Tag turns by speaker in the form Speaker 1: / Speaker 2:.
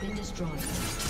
Speaker 1: Been destroyed.